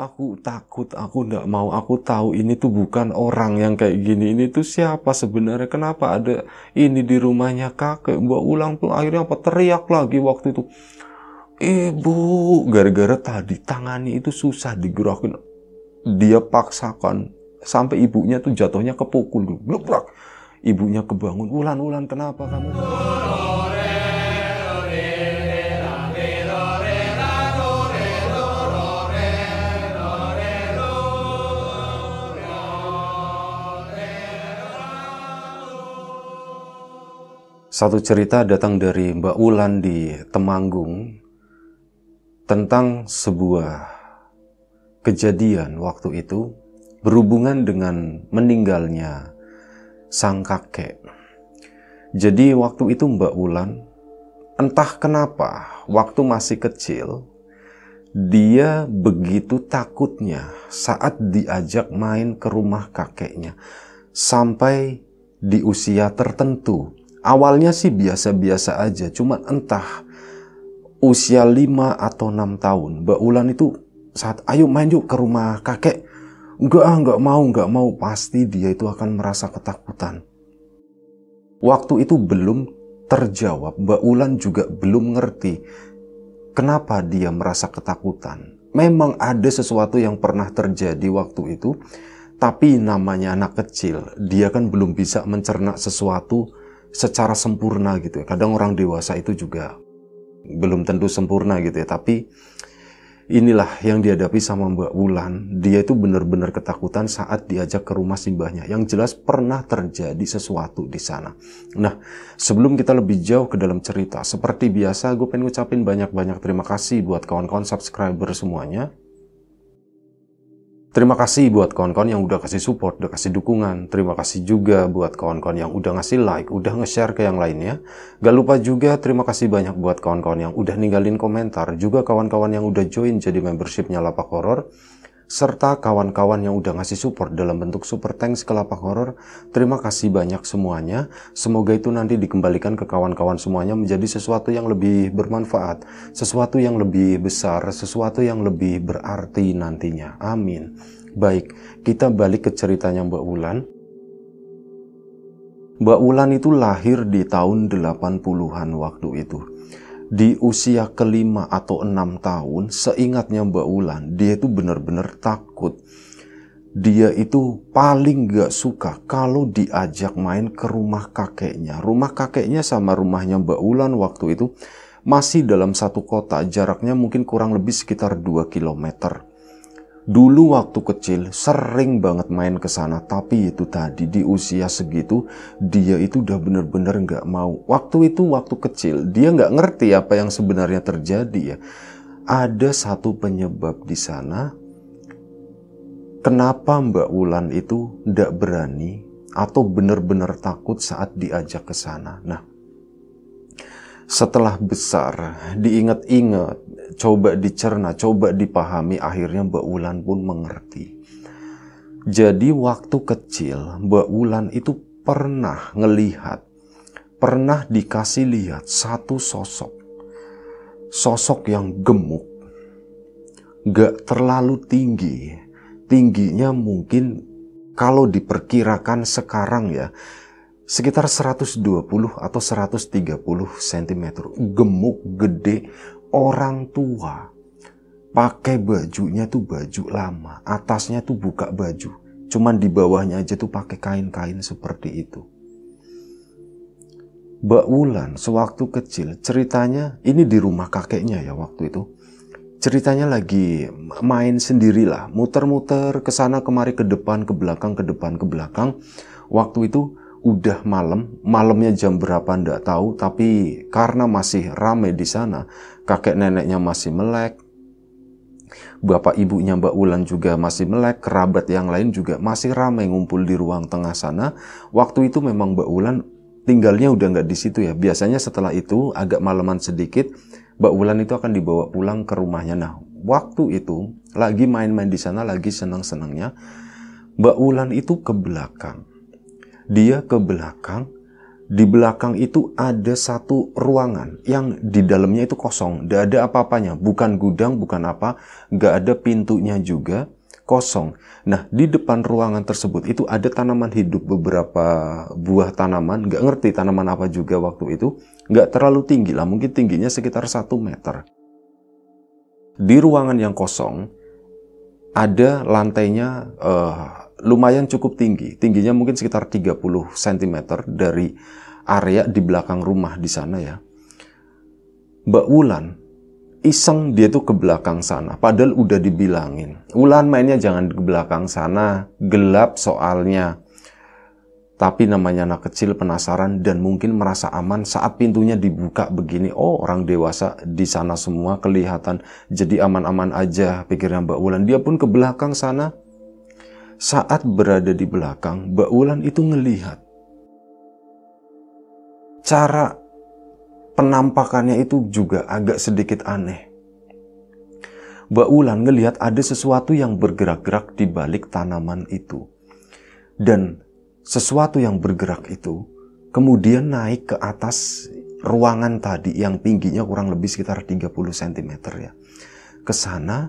Aku takut, aku nggak mau, aku tahu ini tuh bukan orang yang kayak gini. Ini tuh siapa sebenarnya? Kenapa ada ini di rumahnya kakek? Mbak Ulang pun akhirnya apa teriak lagi waktu itu. Ibu, gara-gara tadi tangani itu susah digerakin. Dia paksakan sampai ibunya tuh jatuhnya kepukul. Glebrak. Ibunya kebangun. Ulan, Ulan, kenapa kamu? Satu cerita datang dari Mbak Ulan di Temanggung tentang sebuah kejadian waktu itu berhubungan dengan meninggalnya sang kakek. Jadi waktu itu Mbak Ulan entah kenapa waktu masih kecil dia begitu takutnya saat diajak main ke rumah kakeknya sampai di usia tertentu Awalnya sih biasa-biasa aja, cuman entah usia 5 atau 6 tahun, Mbak Ulan itu saat ayo main yuk ke rumah kakek. Enggak, ah, enggak mau, enggak mau. Pasti dia itu akan merasa ketakutan. Waktu itu belum terjawab, Mbak Ulan juga belum ngerti kenapa dia merasa ketakutan. Memang ada sesuatu yang pernah terjadi waktu itu, tapi namanya anak kecil, dia kan belum bisa mencerna sesuatu secara sempurna gitu ya. Kadang orang dewasa itu juga belum tentu sempurna gitu ya. Tapi inilah yang dihadapi sama Mbak Wulan. Dia itu benar-benar ketakutan saat diajak ke rumah simbahnya. Yang jelas pernah terjadi sesuatu di sana. Nah, sebelum kita lebih jauh ke dalam cerita, seperti biasa gue pengen ngucapin banyak-banyak terima kasih buat kawan-kawan subscriber semuanya Terima kasih buat kawan-kawan yang udah kasih support, udah kasih dukungan. Terima kasih juga buat kawan-kawan yang udah ngasih like, udah nge-share ke yang lainnya. Gak lupa juga terima kasih banyak buat kawan-kawan yang udah ninggalin komentar. Juga kawan-kawan yang udah join jadi membershipnya Lapak Horror serta kawan-kawan yang udah ngasih support dalam bentuk super thanks ke lapak horror. Terima kasih banyak semuanya. Semoga itu nanti dikembalikan ke kawan-kawan semuanya menjadi sesuatu yang lebih bermanfaat, sesuatu yang lebih besar, sesuatu yang lebih berarti nantinya. Amin. Baik, kita balik ke ceritanya Mbak Wulan. Mbak Wulan itu lahir di tahun 80-an waktu itu di usia kelima atau enam tahun, seingatnya Mbak Wulan, dia itu benar-benar takut. Dia itu paling gak suka kalau diajak main ke rumah kakeknya. Rumah kakeknya sama rumahnya Mbak Wulan waktu itu masih dalam satu kota, jaraknya mungkin kurang lebih sekitar 2 kilometer. Dulu waktu kecil sering banget main ke sana, tapi itu tadi di usia segitu dia itu udah bener-bener nggak mau. Waktu itu waktu kecil dia nggak ngerti apa yang sebenarnya terjadi ya. Ada satu penyebab di sana. Kenapa Mbak Wulan itu nggak berani atau bener-bener takut saat diajak ke sana? Nah, setelah besar, diingat-ingat, coba dicerna, coba dipahami, akhirnya Mbak Wulan pun mengerti. Jadi waktu kecil, Mbak Wulan itu pernah ngelihat, pernah dikasih lihat satu sosok. Sosok yang gemuk, gak terlalu tinggi. Tingginya mungkin kalau diperkirakan sekarang ya, sekitar 120 atau 130 cm. Gemuk, gede, orang tua. Pakai bajunya tuh baju lama, atasnya tuh buka baju. Cuman di bawahnya aja tuh pakai kain-kain seperti itu. Mbak Wulan sewaktu kecil ceritanya ini di rumah kakeknya ya waktu itu. Ceritanya lagi main sendirilah, muter-muter ke sana kemari ke depan ke belakang ke depan ke belakang. Waktu itu udah malam, malamnya jam berapa ndak tahu, tapi karena masih ramai di sana, kakek neneknya masih melek, bapak ibunya Mbak Ulan juga masih melek, kerabat yang lain juga masih ramai ngumpul di ruang tengah sana. Waktu itu memang Mbak Ulan tinggalnya udah nggak di situ ya. Biasanya setelah itu agak malaman sedikit, Mbak Ulan itu akan dibawa pulang ke rumahnya. Nah, waktu itu lagi main-main di sana, lagi senang-senangnya, Mbak Ulan itu ke belakang dia ke belakang di belakang itu ada satu ruangan yang di dalamnya itu kosong, tidak ada apa-apanya, bukan gudang, bukan apa, nggak ada pintunya juga, kosong. Nah, di depan ruangan tersebut itu ada tanaman hidup, beberapa buah tanaman, nggak ngerti tanaman apa juga waktu itu, nggak terlalu tinggi lah, mungkin tingginya sekitar satu meter. Di ruangan yang kosong, ada lantainya uh, lumayan cukup tinggi. Tingginya mungkin sekitar 30 cm dari area di belakang rumah di sana ya. Mbak Wulan iseng dia tuh ke belakang sana. Padahal udah dibilangin. Wulan mainnya jangan ke belakang sana. Gelap soalnya. Tapi namanya anak kecil penasaran dan mungkin merasa aman saat pintunya dibuka begini. Oh orang dewasa di sana semua kelihatan. Jadi aman-aman aja pikirnya Mbak Wulan. Dia pun ke belakang sana saat berada di belakang, Mbak Wulan itu ngelihat cara penampakannya itu juga agak sedikit aneh. Mbak Wulan ngelihat ada sesuatu yang bergerak-gerak di balik tanaman itu. Dan sesuatu yang bergerak itu kemudian naik ke atas ruangan tadi yang tingginya kurang lebih sekitar 30 cm ya. Ke sana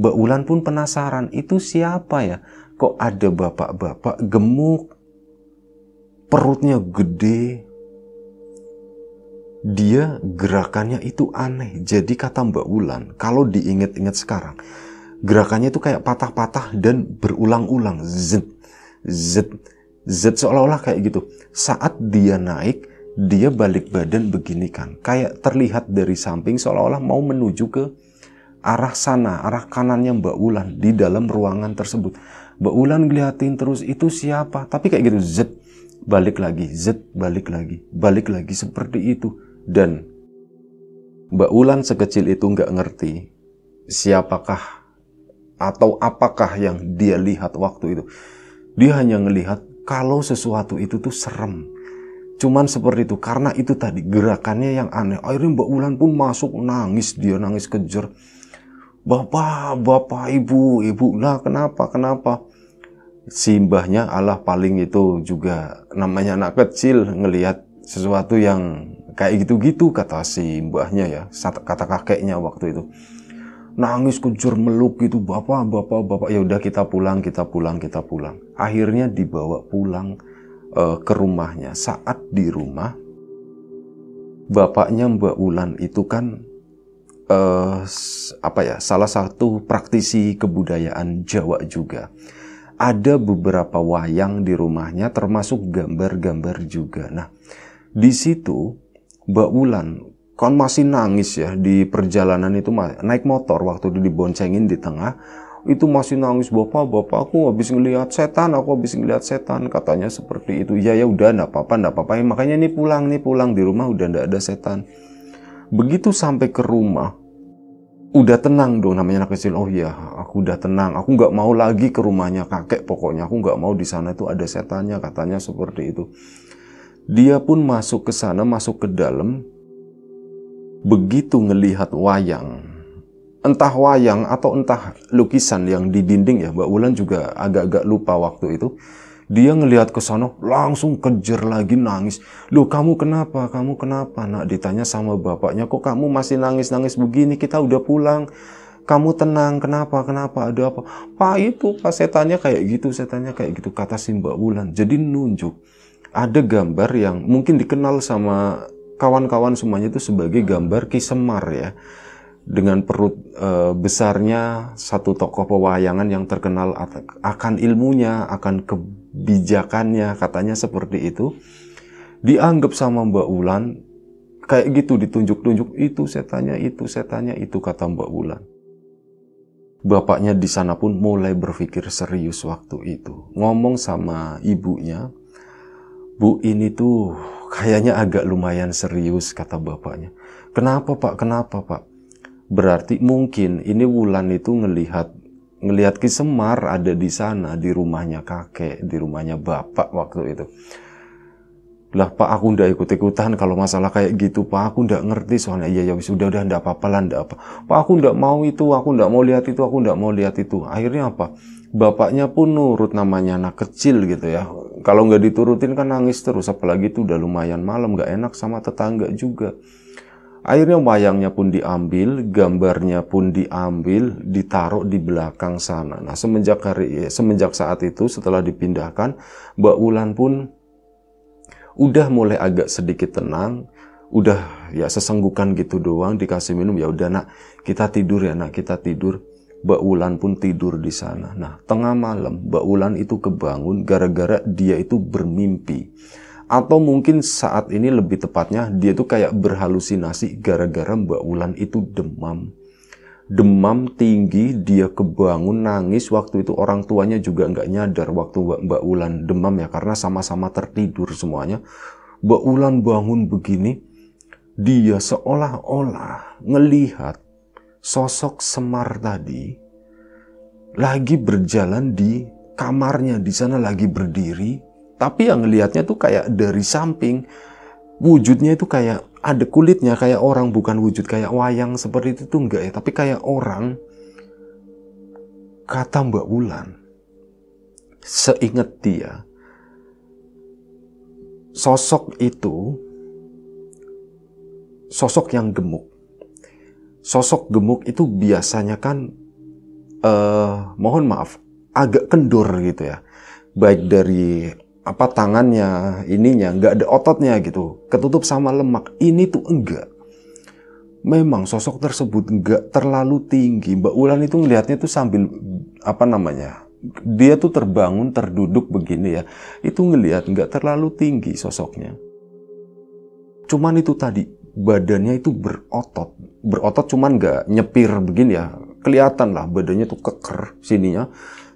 Mbak Wulan pun penasaran, itu siapa ya? Kok ada bapak-bapak gemuk, perutnya gede, dia gerakannya itu aneh. Jadi kata Mbak Wulan, kalau diingat-ingat sekarang, gerakannya itu kayak patah-patah dan berulang-ulang. Z, z, z seolah-olah kayak gitu. Saat dia naik, dia balik badan begini kan. Kayak terlihat dari samping seolah-olah mau menuju ke arah sana, arah kanannya Mbak Wulan di dalam ruangan tersebut. Mbak Ulan ngeliatin terus itu siapa? Tapi kayak gitu Z balik lagi Z balik lagi balik lagi seperti itu. Dan Mbak Ulan sekecil itu nggak ngerti siapakah atau apakah yang dia lihat waktu itu. Dia hanya ngelihat kalau sesuatu itu tuh serem. Cuman seperti itu karena itu tadi gerakannya yang aneh. Akhirnya Mbak Ulan pun masuk nangis dia nangis kejer. Bapak, bapak, ibu, ibu lah kenapa, kenapa? Si mbahnya Allah paling itu juga namanya anak kecil ngelihat sesuatu yang kayak gitu-gitu kata si mbahnya ya, kata kakeknya waktu itu. Nangis kujur meluk gitu, bapak, bapak, bapak, ya udah kita pulang, kita pulang, kita pulang. Akhirnya dibawa pulang uh, ke rumahnya. Saat di rumah, bapaknya Mbak Ulan itu kan uh, apa ya salah satu praktisi kebudayaan Jawa juga. Ada beberapa wayang di rumahnya termasuk gambar-gambar juga. Nah, di situ Mbak Wulan kan masih nangis ya di perjalanan itu naik motor waktu itu diboncengin di tengah. Itu masih nangis bapak bapak aku habis ngelihat setan aku habis ngelihat setan katanya seperti itu. Ya ya udah ndak apa-apa ndak apa-apa. Ya, makanya ini pulang nih pulang di rumah udah ndak ada setan. Begitu sampai ke rumah udah tenang dong namanya anak kecil. Oh iya aku udah tenang. Aku nggak mau lagi ke rumahnya kakek pokoknya. Aku nggak mau di sana itu ada setannya katanya seperti itu. Dia pun masuk ke sana masuk ke dalam. Begitu ngelihat wayang entah wayang atau entah lukisan yang di dinding ya. Mbak Wulan juga agak-agak lupa waktu itu dia ngelihat ke sana langsung kejar lagi nangis. Loh kamu kenapa? Kamu kenapa? Nak ditanya sama bapaknya, kok kamu masih nangis-nangis begini? Kita udah pulang. Kamu tenang, kenapa? Kenapa? Ada apa? Pak itu, pak setannya kayak gitu, setannya kayak gitu, kata si Mbak Wulan. Jadi nunjuk. Ada gambar yang mungkin dikenal sama kawan-kawan semuanya itu sebagai gambar Kisemar ya dengan perut e, besarnya satu tokoh pewayangan yang terkenal akan ilmunya, akan kebijakannya, katanya seperti itu. Dianggap sama Mbak Wulan kayak gitu ditunjuk-tunjuk itu setannya itu setannya itu kata Mbak Wulan. Bapaknya di sana pun mulai berpikir serius waktu itu. Ngomong sama ibunya, Bu ini tuh kayaknya agak lumayan serius kata bapaknya. Kenapa pak? Kenapa pak? Berarti mungkin ini Wulan itu ngelihat ngelihat Ki Semar ada di sana di rumahnya kakek, di rumahnya bapak waktu itu. Lah Pak aku ndak ikut ikutan kalau masalah kayak gitu Pak aku ndak ngerti soalnya iya ya sudah udah ndak apa-apa lah ndak apa. Pak aku ndak mau itu aku ndak mau lihat itu aku ndak mau lihat itu. Akhirnya apa? Bapaknya pun nurut namanya anak kecil gitu ya kalau nggak diturutin kan nangis terus apalagi itu udah lumayan malam nggak enak sama tetangga juga akhirnya wayangnya pun diambil gambarnya pun diambil ditaruh di belakang sana nah semenjak hari semenjak saat itu setelah dipindahkan Mbak Wulan pun udah mulai agak sedikit tenang udah ya sesenggukan gitu doang dikasih minum ya udah nak kita tidur ya nak kita tidur Mbak Wulan pun tidur di sana. Nah, tengah malam Mbak Wulan itu kebangun gara-gara dia itu bermimpi. Atau mungkin saat ini lebih tepatnya dia tuh kayak berhalusinasi gara-gara Mbak Wulan itu demam. Demam tinggi, dia kebangun nangis waktu itu orang tuanya juga nggak nyadar waktu Mbak, Wulan demam ya karena sama-sama tertidur semuanya. Mbak Wulan bangun begini, dia seolah-olah ngelihat sosok Semar tadi lagi berjalan di kamarnya di sana lagi berdiri tapi yang ngelihatnya tuh kayak dari samping wujudnya itu kayak ada kulitnya kayak orang bukan wujud kayak wayang seperti itu tuh enggak ya. Tapi kayak orang kata Mbak Wulan seingat dia sosok itu sosok yang gemuk. Sosok gemuk itu biasanya kan uh, mohon maaf agak kendor gitu ya. Baik dari apa tangannya ininya nggak ada ototnya gitu. Ketutup sama lemak. Ini tuh enggak. Memang sosok tersebut enggak terlalu tinggi. Mbak Ulan itu ngelihatnya tuh sambil apa namanya dia tuh terbangun terduduk begini ya. Itu ngelihat nggak terlalu tinggi sosoknya. Cuman itu tadi badannya itu berotot. Berotot cuman nggak nyepir begini ya. Kelihatan lah badannya tuh keker sininya.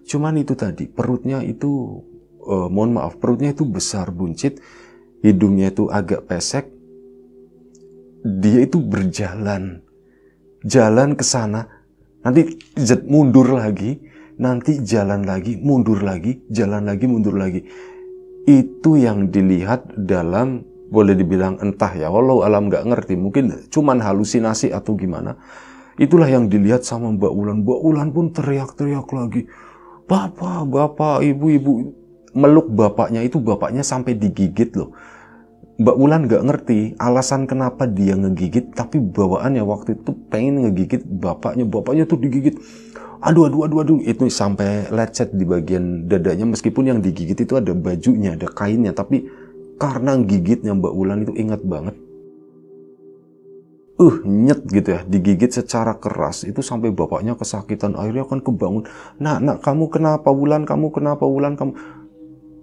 Cuman itu tadi perutnya itu uh, mohon maaf perutnya itu besar buncit hidungnya itu agak pesek. Dia itu berjalan jalan ke sana. Nanti mundur lagi nanti jalan lagi mundur lagi jalan lagi mundur lagi. Itu yang dilihat dalam boleh dibilang entah ya walau alam nggak ngerti mungkin cuman halusinasi atau gimana. Itulah yang dilihat sama Mbak Ulan Mbak Ulan pun teriak-teriak lagi bapak bapak ibu ibu meluk bapaknya itu bapaknya sampai digigit loh Mbak Ulan nggak ngerti alasan kenapa dia ngegigit tapi bawaannya waktu itu pengen ngegigit bapaknya bapaknya tuh digigit aduh aduh aduh aduh itu sampai lecet di bagian dadanya meskipun yang digigit itu ada bajunya ada kainnya tapi karena gigitnya Mbak Wulan itu ingat banget. Uh, nyet gitu ya, digigit secara keras itu sampai bapaknya kesakitan. Akhirnya kan kebangun. Nak, nak, kamu kenapa Wulan? Kamu kenapa Wulan? Kamu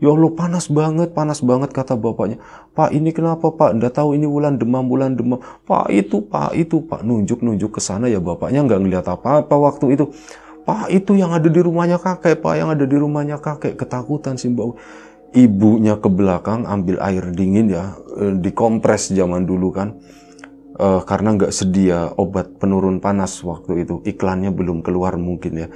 Ya Allah panas banget, panas banget kata bapaknya. Pak ini kenapa pak? Nggak tahu ini Wulan demam, Wulan demam. Pak itu, pak itu, pak nunjuk-nunjuk ke sana ya bapaknya nggak ngeliat apa-apa waktu itu. Pak itu yang ada di rumahnya kakek, pak yang ada di rumahnya kakek ketakutan sih mbak ibunya ke belakang ambil air dingin ya e, dikompres zaman dulu kan e, karena nggak sedia obat penurun panas waktu itu iklannya belum keluar mungkin ya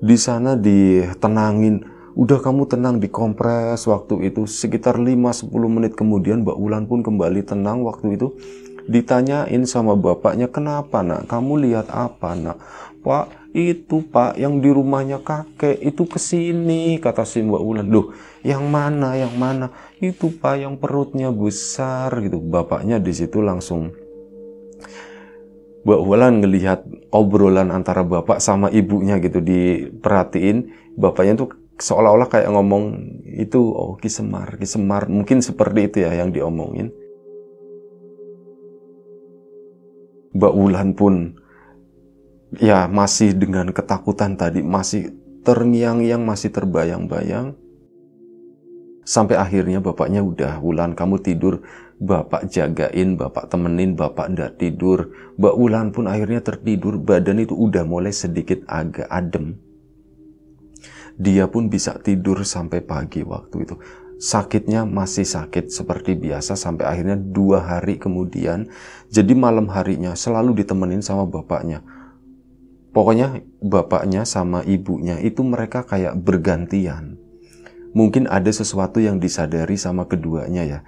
di sana ditenangin udah kamu tenang dikompres waktu itu sekitar 5-10 menit kemudian Mbak Ulan pun kembali tenang waktu itu. Ditanyain sama bapaknya kenapa nak? Kamu lihat apa nak? Pak itu pak yang di rumahnya kakek itu ke sini kata si Mbak Ulan loh yang mana yang mana? Itu pak yang perutnya besar gitu. Bapaknya di situ langsung Mbak Wulan ngelihat obrolan antara bapak sama ibunya gitu diperhatiin. Bapaknya tuh seolah-olah kayak ngomong itu oh Kisemar Kisemar mungkin seperti itu ya yang diomongin Mbak Wulan pun ya masih dengan ketakutan tadi masih terngiang-ngiang masih terbayang-bayang Sampai akhirnya bapaknya udah, Wulan kamu tidur, bapak jagain, bapak temenin, bapak ndak tidur. Mbak Wulan pun akhirnya tertidur, badan itu udah mulai sedikit agak adem. Dia pun bisa tidur sampai pagi waktu itu. Sakitnya masih sakit seperti biasa sampai akhirnya dua hari kemudian. Jadi malam harinya selalu ditemenin sama bapaknya. Pokoknya bapaknya sama ibunya itu mereka kayak bergantian mungkin ada sesuatu yang disadari sama keduanya ya.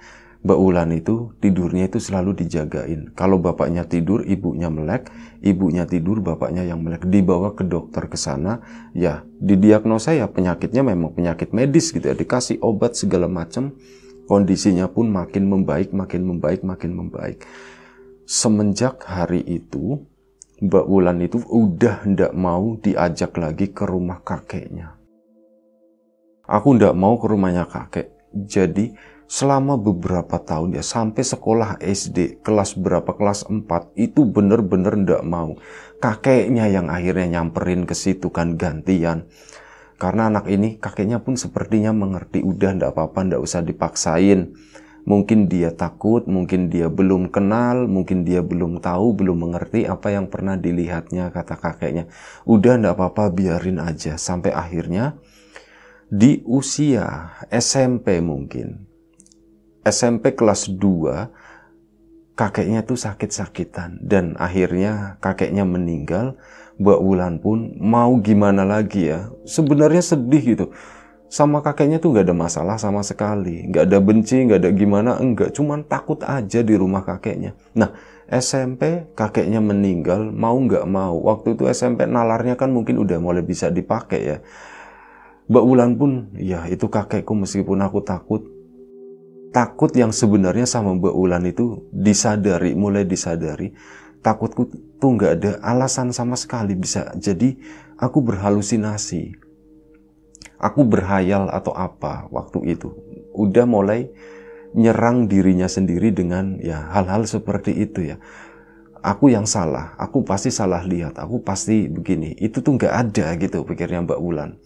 Mbak Ulan itu tidurnya itu selalu dijagain. Kalau bapaknya tidur, ibunya melek, ibunya tidur, bapaknya yang melek. Dibawa ke dokter ke sana, ya didiagnosa ya penyakitnya memang penyakit medis gitu ya. Dikasih obat segala macam, kondisinya pun makin membaik, makin membaik, makin membaik. Semenjak hari itu, Mbak Wulan itu udah ndak mau diajak lagi ke rumah kakeknya. Aku ndak mau ke rumahnya kakek. Jadi selama beberapa tahun ya sampai sekolah SD kelas berapa kelas 4 itu bener-bener ndak mau. Kakeknya yang akhirnya nyamperin ke situ kan gantian. Karena anak ini kakeknya pun sepertinya mengerti udah ndak apa-apa ndak usah dipaksain. Mungkin dia takut mungkin dia belum kenal mungkin dia belum tahu belum mengerti apa yang pernah dilihatnya kata kakeknya. Udah ndak apa-apa biarin aja. Sampai akhirnya di usia SMP mungkin SMP kelas 2 kakeknya tuh sakit-sakitan. Dan akhirnya kakeknya meninggal. Mbak Wulan pun mau gimana lagi ya? Sebenarnya sedih gitu. Sama kakeknya tuh nggak ada masalah sama sekali. Nggak ada benci nggak ada gimana enggak. Cuman takut aja di rumah kakeknya. Nah SMP kakeknya meninggal mau nggak mau. Waktu itu SMP nalarnya kan mungkin udah mulai bisa dipakai ya. Mbak Wulan pun ya itu kakekku meskipun aku takut takut yang sebenarnya sama Mbak Ulan itu disadari, mulai disadari. Takutku tuh nggak ada alasan sama sekali bisa jadi aku berhalusinasi. Aku berhayal atau apa waktu itu. Udah mulai nyerang dirinya sendiri dengan ya hal-hal seperti itu ya. Aku yang salah, aku pasti salah lihat, aku pasti begini. Itu tuh nggak ada gitu pikirnya Mbak Wulan.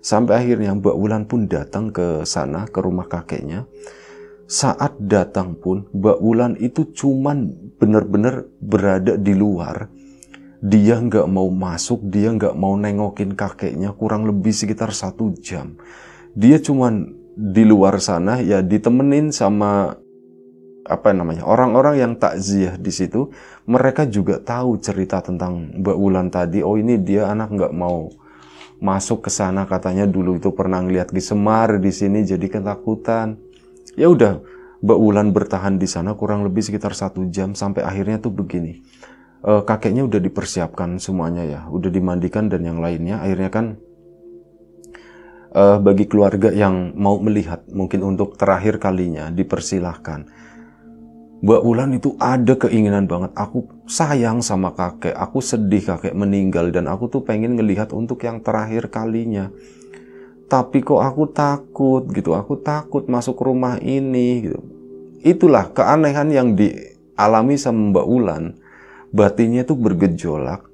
Sampai akhirnya Mbak Wulan pun datang ke sana, ke rumah kakeknya saat datang pun Mbak Wulan itu cuman benar-benar berada di luar. Dia nggak mau masuk, dia nggak mau nengokin kakeknya kurang lebih sekitar satu jam. Dia cuman di luar sana ya ditemenin sama apa namanya orang-orang yang takziah di situ. Mereka juga tahu cerita tentang Mbak Wulan tadi. Oh ini dia anak nggak mau masuk ke sana katanya dulu itu pernah ngeliat di Semar di sini jadi ketakutan Ya udah, Mbak Wulan bertahan di sana kurang lebih sekitar satu jam sampai akhirnya tuh begini. E, kakeknya udah dipersiapkan semuanya ya, udah dimandikan dan yang lainnya. Akhirnya kan e, bagi keluarga yang mau melihat mungkin untuk terakhir kalinya dipersilahkan. Mbak Wulan itu ada keinginan banget. Aku sayang sama kakek. Aku sedih kakek meninggal dan aku tuh pengen ngelihat untuk yang terakhir kalinya tapi kok aku takut gitu aku takut masuk rumah ini gitu. Itulah keanehan yang dialami sama Mbak Ulan. Batinnya tuh bergejolak.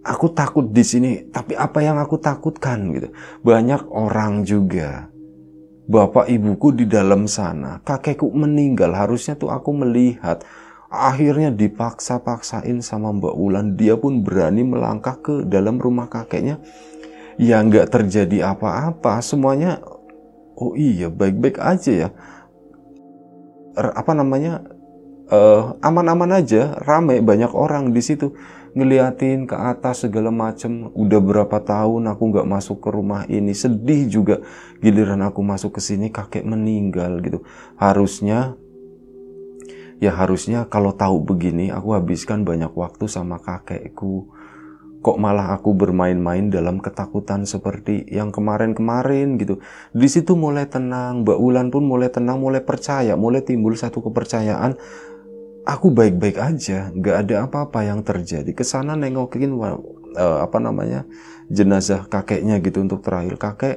Aku takut di sini tapi apa yang aku takutkan gitu. Banyak orang juga. Bapak ibuku di dalam sana kakekku meninggal harusnya tuh aku melihat. Akhirnya dipaksa-paksain sama Mbak Ulan. Dia pun berani melangkah ke dalam rumah kakeknya ya nggak terjadi apa-apa. Semuanya oh iya baik-baik aja ya. Apa namanya uh, aman-aman aja. Rame banyak orang di situ. Ngeliatin ke atas segala macem. Udah berapa tahun aku nggak masuk ke rumah ini. Sedih juga. Giliran aku masuk ke sini kakek meninggal gitu. Harusnya ya harusnya kalau tahu begini aku habiskan banyak waktu sama kakekku kok malah aku bermain-main dalam ketakutan seperti yang kemarin-kemarin gitu. Di situ mulai tenang, Mbak Ulan pun mulai tenang, mulai percaya, mulai timbul satu kepercayaan. Aku baik-baik aja, nggak ada apa-apa yang terjadi. Ke sana nengokin uh, apa namanya jenazah kakeknya gitu untuk terakhir. Kakek,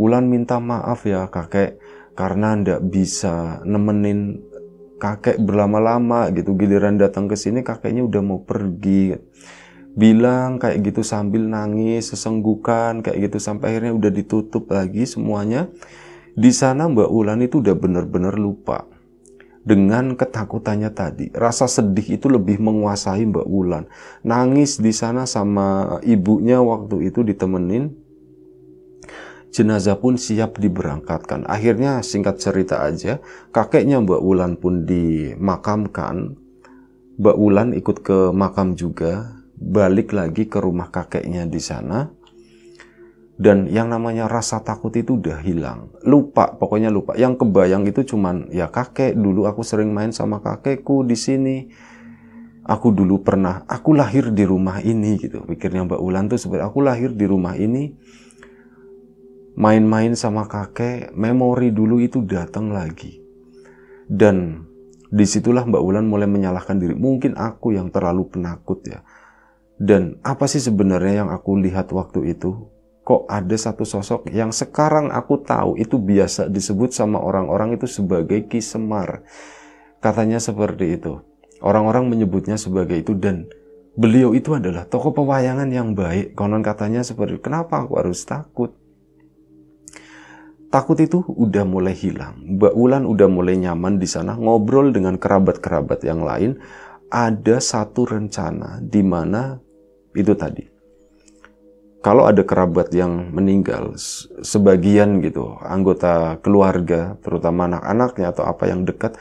Ulan minta maaf ya kakek karena ndak bisa nemenin kakek berlama-lama gitu. Giliran datang ke sini kakeknya udah mau pergi bilang kayak gitu sambil nangis sesenggukan kayak gitu sampai akhirnya udah ditutup lagi semuanya. Di sana Mbak Ulan itu udah bener-bener lupa dengan ketakutannya tadi. Rasa sedih itu lebih menguasai Mbak Ulan nangis di sana sama ibunya waktu itu ditemenin. Jenazah pun siap diberangkatkan. Akhirnya singkat cerita aja kakeknya Mbak Ulan pun dimakamkan. Mbak Ulan ikut ke makam juga balik lagi ke rumah kakeknya di sana. dan yang namanya rasa takut itu udah hilang. Lupa pokoknya lupa. Yang kebayang itu cuman ya kakek dulu aku sering main sama kakekku di sini. Aku dulu pernah aku lahir di rumah ini gitu. Pikirnya Mbak Ulan tuh seperti aku lahir di rumah ini. Main-main sama kakek memori dulu itu datang lagi. Dan di situlah Mbak Ulan mulai menyalahkan diri. Mungkin aku yang terlalu penakut ya dan apa sih sebenarnya yang aku lihat waktu itu kok ada satu sosok yang sekarang aku tahu itu biasa disebut sama orang-orang itu sebagai kisemar. Katanya seperti itu. Orang-orang menyebutnya sebagai itu dan beliau itu adalah tokoh pewayangan yang baik. Konon katanya seperti itu. Kenapa aku harus takut? Takut itu udah mulai hilang. Mbak Ulan udah mulai nyaman di sana ngobrol dengan kerabat-kerabat yang lain. Ada satu rencana di mana itu tadi kalau ada kerabat yang meninggal, sebagian gitu, anggota keluarga, terutama anak-anaknya atau apa yang dekat,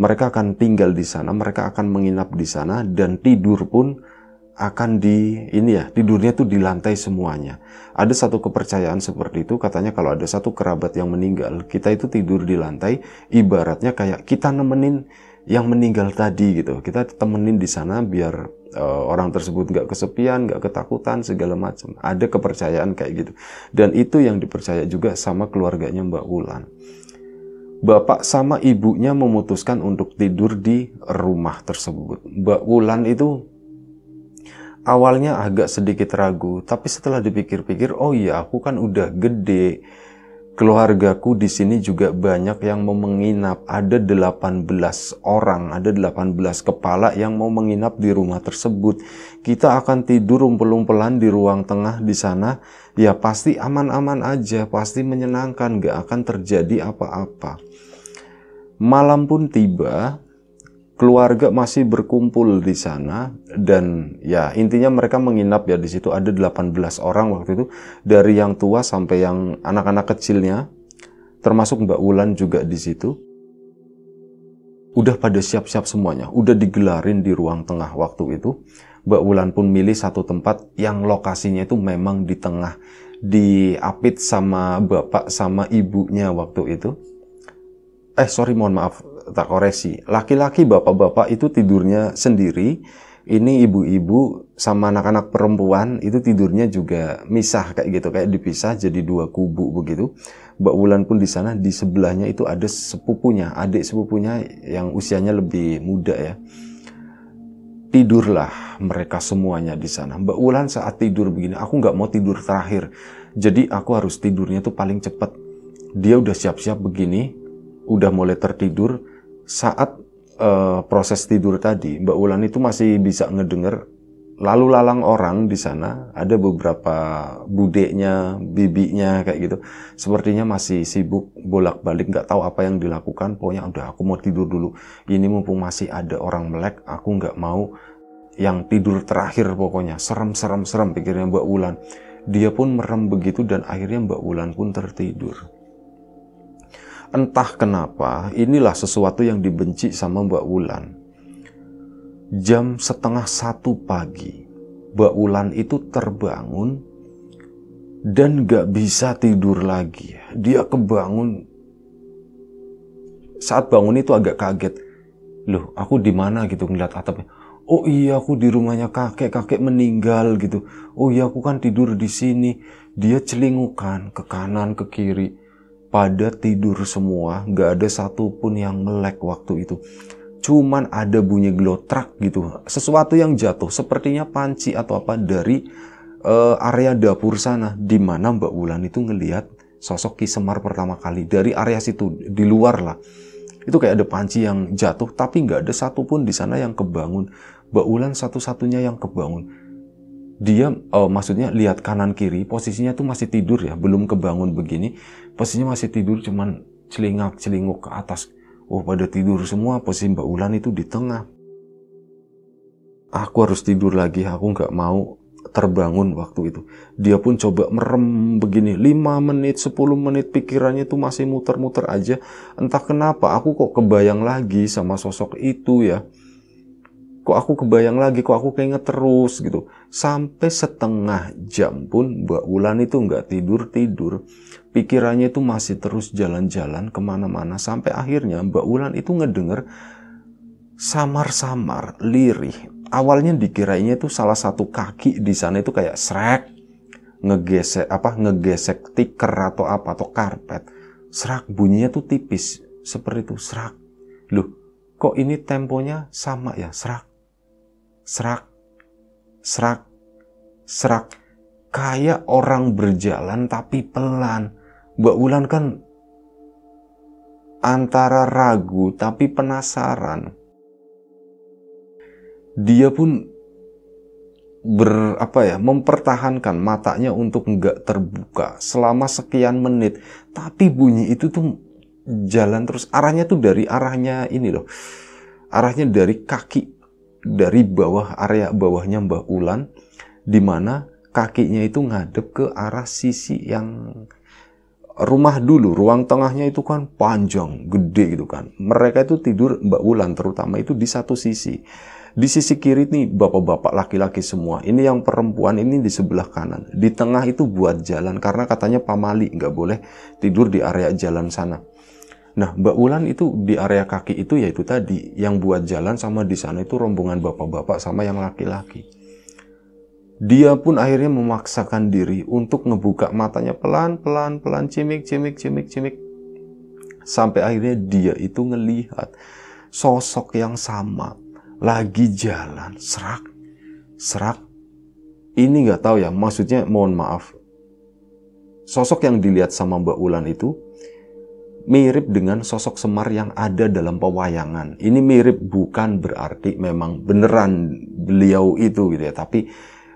mereka akan tinggal di sana, mereka akan menginap di sana dan tidur pun akan di ini ya tidurnya tuh di lantai semuanya. Ada satu kepercayaan seperti itu katanya kalau ada satu kerabat yang meninggal kita itu tidur di lantai ibaratnya kayak kita nemenin yang meninggal tadi gitu kita temenin di sana biar uh, orang tersebut nggak kesepian, nggak ketakutan segala macam. Ada kepercayaan kayak gitu. Dan itu yang dipercaya juga sama keluarganya Mbak Wulan. Bapak sama ibunya memutuskan untuk tidur di rumah tersebut. Mbak Wulan itu awalnya agak sedikit ragu, tapi setelah dipikir-pikir, oh iya aku kan udah gede, keluargaku di sini juga banyak yang mau menginap. Ada 18 orang, ada 18 kepala yang mau menginap di rumah tersebut. Kita akan tidur umpel-umpelan di ruang tengah di sana. Ya pasti aman-aman aja, pasti menyenangkan, gak akan terjadi apa-apa. Malam pun tiba, keluarga masih berkumpul di sana dan ya intinya mereka menginap ya di situ ada 18 orang waktu itu dari yang tua sampai yang anak-anak kecilnya termasuk Mbak Wulan juga di situ. Udah pada siap-siap semuanya udah digelarin di ruang tengah waktu itu. Mbak Wulan pun milih satu tempat yang lokasinya itu memang di tengah diapit sama bapak sama ibunya waktu itu. Eh sorry mohon maaf tak koreksi. Laki-laki bapak-bapak itu tidurnya sendiri. Ini ibu-ibu sama anak-anak perempuan itu tidurnya juga misah kayak gitu, kayak dipisah jadi dua kubu begitu. Mbak Wulan pun di sana di sebelahnya itu ada sepupunya, adik sepupunya yang usianya lebih muda ya. Tidurlah mereka semuanya di sana. Mbak Wulan saat tidur begini, aku nggak mau tidur terakhir. Jadi aku harus tidurnya tuh paling cepat. Dia udah siap-siap begini, udah mulai tertidur, saat uh, proses tidur tadi, Mbak Wulan itu masih bisa ngedenger lalu lalang orang di sana, ada beberapa budeknya, bibinya kayak gitu. Sepertinya masih sibuk bolak-balik, nggak tahu apa yang dilakukan. Pokoknya udah aku mau tidur dulu. Ini mumpung masih ada orang melek, aku nggak mau yang tidur terakhir pokoknya. Serem, serem, serem pikirnya Mbak Wulan. Dia pun merem begitu dan akhirnya Mbak Wulan pun tertidur. Entah kenapa, inilah sesuatu yang dibenci sama Mbak Wulan. Jam setengah satu pagi, Mbak Wulan itu terbangun dan gak bisa tidur lagi. Dia kebangun. Saat bangun itu agak kaget. Loh, aku di mana gitu ngeliat atapnya. Oh iya, aku di rumahnya kakek, kakek meninggal gitu. Oh iya, aku kan tidur di sini. Dia celingukan ke kanan, ke kiri pada tidur semua, nggak ada satupun yang melek waktu itu. Cuman ada bunyi glotrak gitu, sesuatu yang jatuh, sepertinya panci atau apa dari uh, area dapur sana, di mana Mbak Wulan itu ngelihat sosok Ki Semar pertama kali dari area situ di luar lah. Itu kayak ada panci yang jatuh, tapi nggak ada satupun di sana yang kebangun. Mbak Wulan satu-satunya yang kebangun dia uh, maksudnya lihat kanan kiri posisinya tuh masih tidur ya belum kebangun begini. Posisinya masih tidur cuman celingak celinguk ke atas. Oh pada tidur semua posisi Mbak Ulan itu di tengah. Aku harus tidur lagi aku nggak mau terbangun waktu itu. Dia pun coba merem begini 5 menit 10 menit pikirannya tuh masih muter-muter aja. Entah kenapa aku kok kebayang lagi sama sosok itu ya kok aku kebayang lagi, kok aku keinget terus gitu. Sampai setengah jam pun Mbak Wulan itu nggak tidur-tidur. Pikirannya itu masih terus jalan-jalan ke mana-mana. Sampai akhirnya Mbak Wulan itu ngedenger samar-samar, lirih. Awalnya dikirainya itu salah satu kaki di sana itu kayak srek, ngegesek apa ngegesek tikar atau apa atau karpet. Serak bunyinya tuh tipis seperti itu serak. Loh, kok ini temponya sama ya? Serak. Serak. Serak. Serak. Kayak orang berjalan tapi pelan. Mbak Wulan kan antara ragu tapi penasaran dia pun ber apa ya mempertahankan matanya untuk nggak terbuka selama sekian menit tapi bunyi itu tuh jalan terus arahnya tuh dari arahnya ini loh arahnya dari kaki dari bawah area bawahnya Mbah Ulan di mana kakinya itu ngadep ke arah sisi yang rumah dulu ruang tengahnya itu kan panjang gede gitu kan mereka itu tidur Mbak Ulan terutama itu di satu sisi di sisi kiri nih bapak-bapak laki-laki semua. Ini yang perempuan ini di sebelah kanan. Di tengah itu buat jalan karena katanya pamali nggak boleh tidur di area jalan sana. Nah Mbak Ulan itu di area kaki itu yaitu tadi yang buat jalan sama di sana itu rombongan bapak-bapak sama yang laki-laki. Dia pun akhirnya memaksakan diri untuk ngebuka matanya pelan-pelan pelan cimik cimik cimik cimik. Sampai akhirnya dia itu ngelihat sosok yang sama lagi jalan serak serak. Ini nggak tahu ya maksudnya mohon maaf. Sosok yang dilihat sama Mbak Ulan itu mirip dengan sosok Semar yang ada dalam pewayangan. Ini mirip bukan berarti memang beneran beliau itu gitu ya. Tapi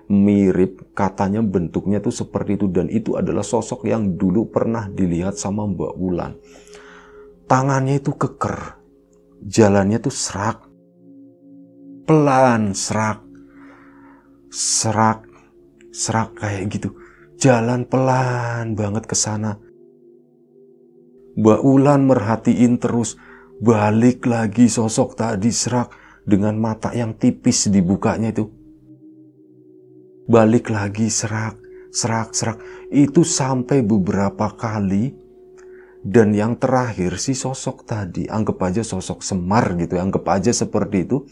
mirip katanya bentuknya tuh seperti itu. Dan itu adalah sosok yang dulu pernah dilihat sama Mbak Wulan. Tangannya itu keker jalannya tuh serak. Pelan serak. Serak serak kayak gitu. Jalan pelan banget ke sana Mbak Ulan merhatiin terus balik lagi sosok tadi serak dengan mata yang tipis dibukanya itu. Balik lagi serak serak serak. Itu sampai beberapa kali. Dan yang terakhir si sosok tadi anggap aja sosok Semar gitu anggap aja seperti itu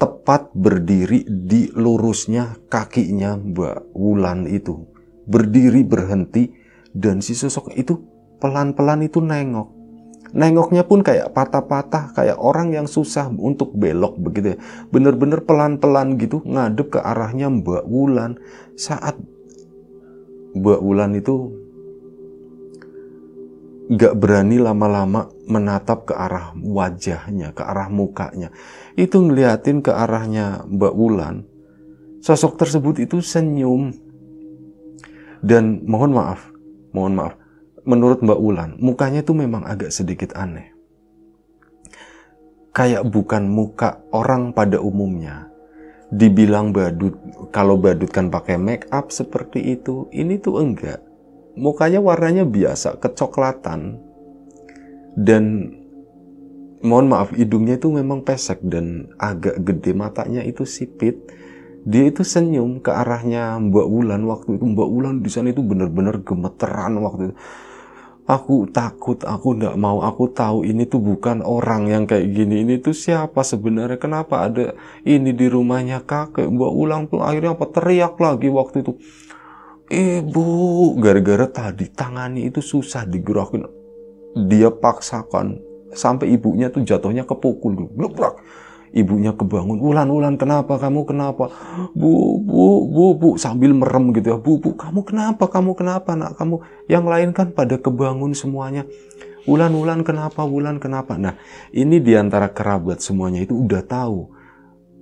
tepat berdiri di lurusnya kakinya Mbak Wulan itu. Berdiri berhenti dan si sosok itu pelan-pelan itu nengok. Nengoknya pun kayak patah-patah, kayak orang yang susah untuk belok begitu ya. Bener-bener pelan-pelan gitu ngadep ke arahnya Mbak Wulan. Saat Mbak Wulan itu gak berani lama-lama menatap ke arah wajahnya, ke arah mukanya. Itu ngeliatin ke arahnya Mbak Wulan. Sosok tersebut itu senyum. Dan mohon maaf, mohon maaf, menurut Mbak Wulan, mukanya itu memang agak sedikit aneh. Kayak bukan muka orang pada umumnya. Dibilang badut, kalau badut kan pakai make up seperti itu, ini tuh enggak mukanya warnanya biasa, kecoklatan. Dan mohon maaf, hidungnya itu memang pesek dan agak gede, matanya itu sipit. Dia itu senyum ke arahnya Mbak Wulan waktu itu. Mbak Wulan di sana itu benar-benar gemeteran waktu itu. Aku takut, aku nggak mau, aku tahu ini tuh bukan orang yang kayak gini. Ini tuh siapa sebenarnya? Kenapa ada ini di rumahnya kakek? Mbak Ulang tuh akhirnya apa teriak lagi waktu itu Ibu, gara-gara tadi tangannya itu susah digerakin. Dia paksakan sampai ibunya tuh jatuhnya kepukul. Gebrak. Ibunya kebangun. Ulan, Ulan, kenapa? Kamu kenapa? Bu, bu, bu, bu. Sambil merem gitu ya. Bu, bu, kamu kenapa? Kamu kenapa, nak? Kamu yang lain kan pada kebangun semuanya. Ulan, Ulan, kenapa? Ulan, kenapa? Nah, ini di antara kerabat semuanya itu udah tahu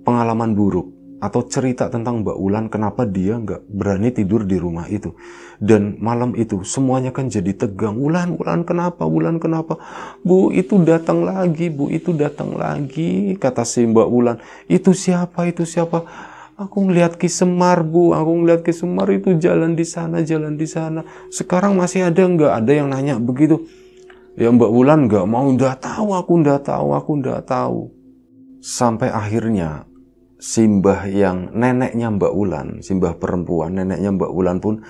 pengalaman buruk atau cerita tentang Mbak Ulan kenapa dia nggak berani tidur di rumah itu? Dan malam itu semuanya kan jadi tegang. Ulan Ulan kenapa? Ulan kenapa? Bu itu datang lagi Bu itu datang lagi kata si Mbak Ulan itu siapa? Itu siapa? Aku ngeliat Ki Semar Bu. Aku ngeliat Ki Semar itu jalan di sana jalan di sana. Sekarang masih ada nggak? Ada yang nanya begitu. Ya Mbak Ulan nggak mau. Nggak tahu aku nggak tahu aku nggak tahu. Sampai akhirnya Simbah yang neneknya Mbak Ulan, Simbah perempuan, neneknya Mbak Ulan pun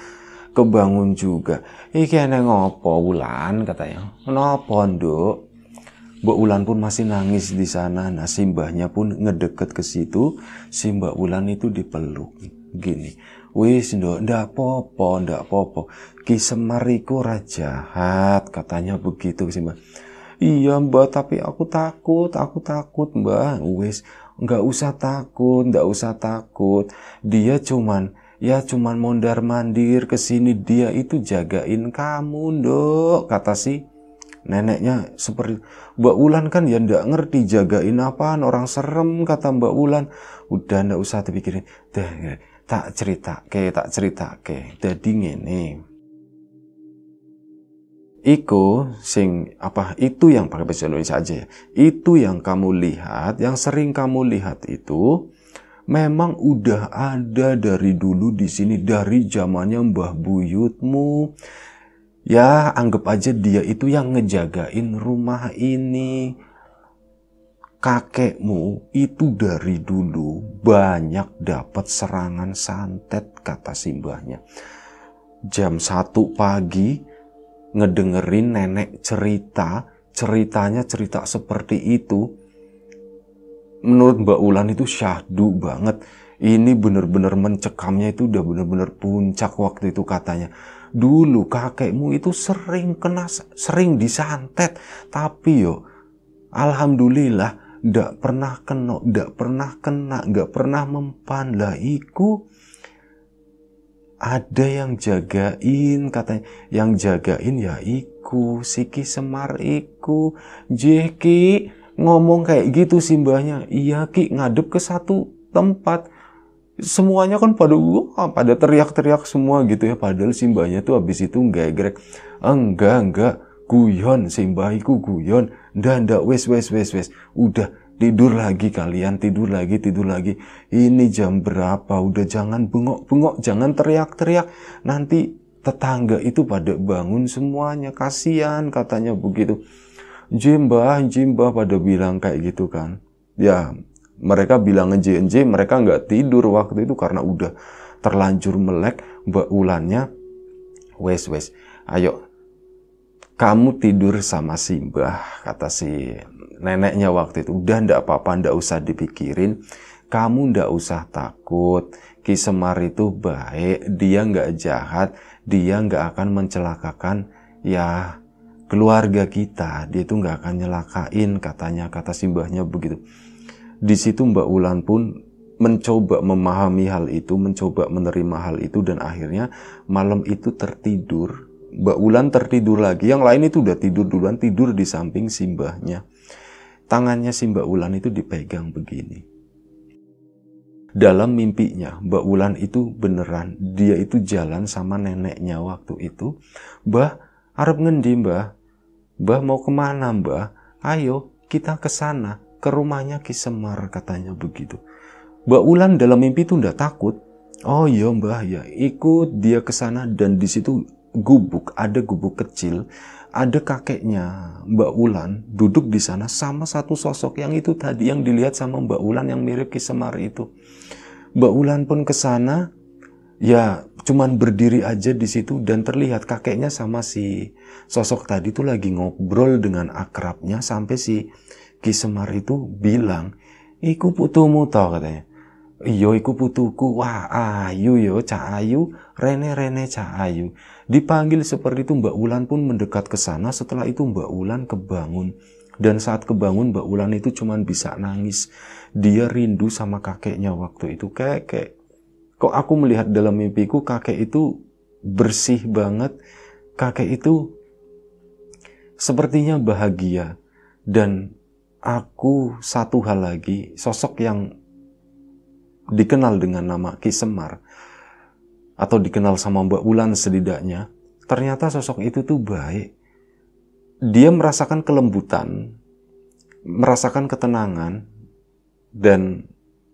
kebangun juga. Iki ene ngopo Ulan katanya. Ngopo nduk? Mbak Ulan pun masih nangis di sana. Nah, simbahnya pun ngedeket ke situ. Si Mbak Ulan itu dipeluk. Gini, wis nduk, ndak popo, ndak popo. Ki Semar iku rajahat, katanya begitu si Mbak. Iya mbak, tapi aku takut, aku takut mbak. Wis, nggak usah takut, nggak usah takut. Dia cuman, ya cuman mondar mandir ke sini. Dia itu jagain kamu, dok. Kata si neneknya seperti Mbak Ulan kan ya ndak ngerti jagain apaan orang serem kata Mbak Ulan. Udah ndak usah dipikirin. Dah, tak cerita ke, tak cerita ke. Jadi ngene Iku sing apa itu yang pakai bahasa Indonesia aja ya. Itu yang kamu lihat, yang sering kamu lihat itu memang udah ada dari dulu di sini dari zamannya Mbah Buyutmu. Ya, anggap aja dia itu yang ngejagain rumah ini. Kakekmu itu dari dulu banyak dapat serangan santet kata simbahnya. Jam satu pagi ngedengerin nenek cerita, ceritanya cerita seperti itu, menurut Mbak Ulan itu syahdu banget. Ini bener-bener mencekamnya itu udah bener-bener puncak waktu itu katanya. Dulu kakekmu itu sering kena, sering disantet. Tapi yo, Alhamdulillah, ndak pernah kena, ndak pernah kena, nggak pernah mempan. Lah iku ada yang jagain katanya. Yang jagain ya iku Siki Semar iku. Jeki ngomong kayak gitu simbahnya iya Ki ngadep ke satu tempat. Semuanya kan pada wah, pada teriak-teriak semua gitu ya. Padahal simbahnya tuh habis itu gegrek enggak enggak. Guyon simbahiku guyon. Ndak ndak. Wes wes wes wes. Udah Tidur lagi kalian, tidur lagi, tidur lagi. Ini jam berapa? Udah jangan bengok-bengok, jangan teriak-teriak. Nanti tetangga itu pada bangun semuanya. Kasihan katanya begitu. Jimbah, jimbah pada bilang kayak gitu kan. Ya, mereka bilang nje mereka nggak tidur waktu itu karena udah terlanjur melek mbak ulannya wes wes ayo kamu tidur sama Simbah kata si neneknya waktu itu. Udah ndak apa-apa ndak usah dipikirin. Kamu ndak usah takut. Ki Semar itu baik dia nggak jahat dia nggak akan mencelakakan ya keluarga kita. Dia itu nggak akan nyelakain katanya kata simbahnya begitu. Di situ Mbak Ulan pun mencoba memahami hal itu mencoba menerima hal itu dan akhirnya malam itu tertidur Mbak Ulan tertidur lagi. Yang lain itu udah tidur duluan, tidur di samping simbahnya. Tangannya si Mbak Ulan itu dipegang begini. Dalam mimpinya, Mbak Ulan itu beneran, dia itu jalan sama neneknya waktu itu. Mbah, Arab ngendi mbah? Mbah mau ke mana mbah? Ayo, kita ke sana, ke rumahnya Ki Semar katanya begitu. Mbak Ulan dalam mimpi itu ndak takut. Oh iya mbah ya, ikut dia ke sana dan di situ gubuk, ada gubuk kecil, ada kakeknya Mbak Ulan duduk di sana sama satu sosok yang itu tadi yang dilihat sama Mbak Ulan yang mirip Ki Semar itu. Mbak Ulan pun ke sana, ya cuman berdiri aja di situ dan terlihat kakeknya sama si sosok tadi itu lagi ngobrol dengan akrabnya sampai si Ki Semar itu bilang, "Iku putumu tau," katanya. Iyo iku putuku, wah ayu yo, cah ayu, rene rene cah ayu. Dipanggil seperti itu Mbak Ulan pun mendekat ke sana. Setelah itu Mbak Ulan kebangun. Dan saat kebangun Mbak Ulan itu cuma bisa nangis. Dia rindu sama kakeknya waktu itu. Kayak kok aku melihat dalam mimpiku kakek itu bersih banget. Kakek itu sepertinya bahagia. Dan aku satu hal lagi, sosok yang dikenal dengan nama Ki Semar atau dikenal sama Mbak Ulan setidaknya, ternyata sosok itu tuh baik. Dia merasakan kelembutan, merasakan ketenangan, dan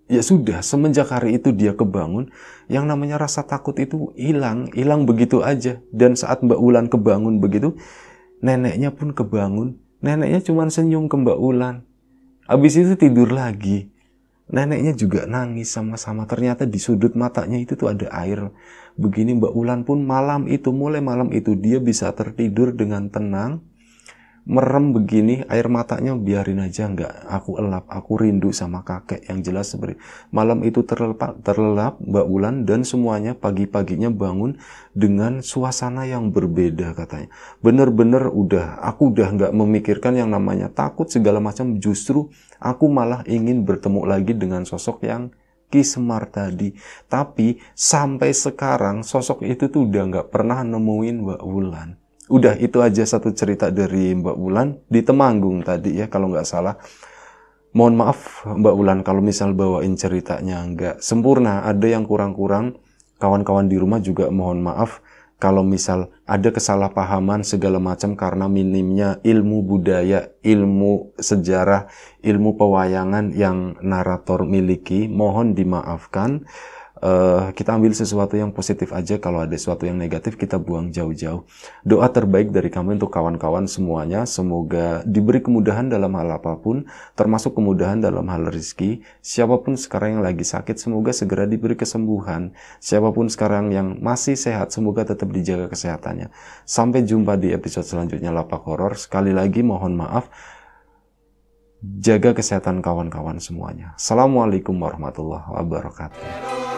ya sudah semenjak hari itu dia kebangun, yang namanya rasa takut itu hilang, hilang begitu aja. Dan saat Mbak Ulan kebangun begitu, neneknya pun kebangun. Neneknya cuma senyum ke Mbak Ulan. Habis itu tidur lagi. Neneknya juga nangis sama-sama. Ternyata di sudut matanya itu tuh ada air. Begini Mbak Ulan pun malam itu, mulai malam itu dia bisa tertidur dengan tenang merem begini air matanya biarin aja nggak aku elap aku rindu sama kakek yang jelas seperti malam itu terlelap terlelap Mbak Ulan dan semuanya pagi-paginya bangun dengan suasana yang berbeda katanya bener-bener udah aku udah nggak memikirkan yang namanya takut segala macam justru aku malah ingin bertemu lagi dengan sosok yang Ki Semar tadi. Tapi sampai sekarang sosok itu tuh udah nggak pernah nemuin Mbak Wulan. Udah itu aja satu cerita dari Mbak Bulan di Temanggung tadi ya kalau nggak salah. Mohon maaf Mbak Bulan kalau misal bawain ceritanya nggak sempurna, ada yang kurang-kurang. Kawan-kawan di rumah juga mohon maaf kalau misal ada kesalahpahaman segala macam karena minimnya ilmu budaya, ilmu sejarah, ilmu pewayangan yang narator miliki, mohon dimaafkan uh, kita ambil sesuatu yang positif aja. Kalau ada sesuatu yang negatif kita buang jauh-jauh. Doa terbaik dari kami untuk kawan-kawan semuanya. Semoga diberi kemudahan dalam hal apa pun termasuk kemudahan dalam hal rezeki. Siapa pun sekarang yang lagi sakit semoga segera diberi kesembuhan. Siapa pun sekarang yang masih sehat semoga tetap dijaga kesehatannya. Sampai jumpa di episode selanjutnya lapak horor. Sekali lagi mohon maaf. Jaga kesehatan kawan-kawan semuanya. Assalamualaikum warahmatullahi wabarakatuh.